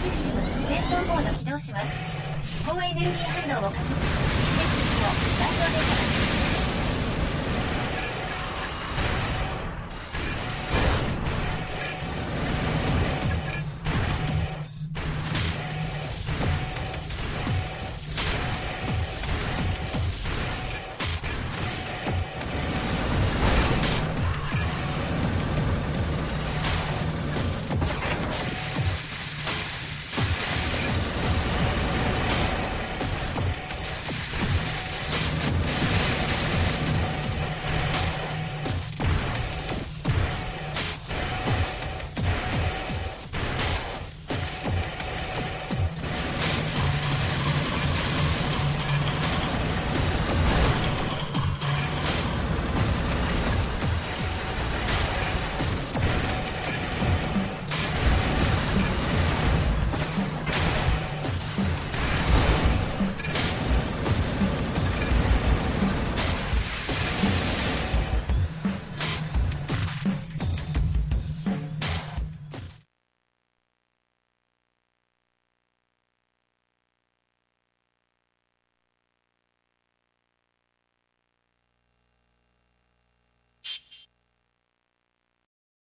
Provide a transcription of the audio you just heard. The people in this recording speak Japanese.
システム戦闘モード起動します。高エネルギー反応を確認。試験機を弾道電波が